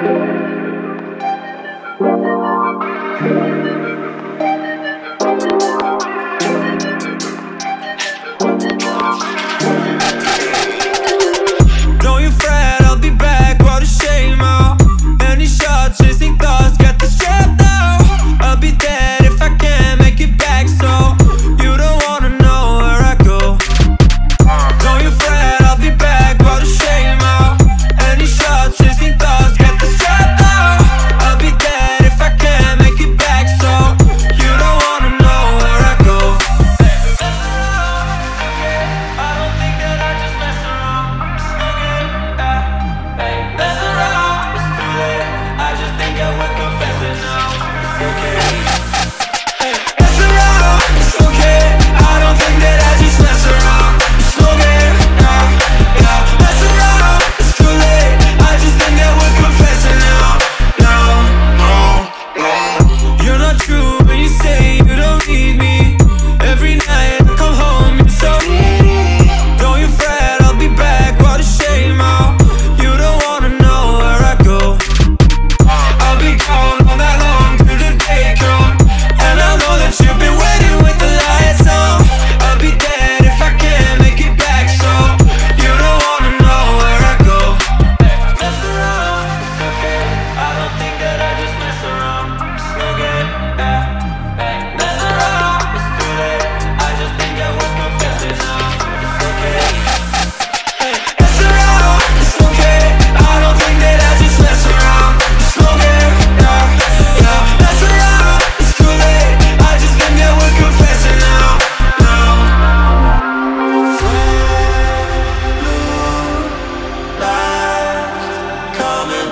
Thank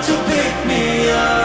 to pick me up.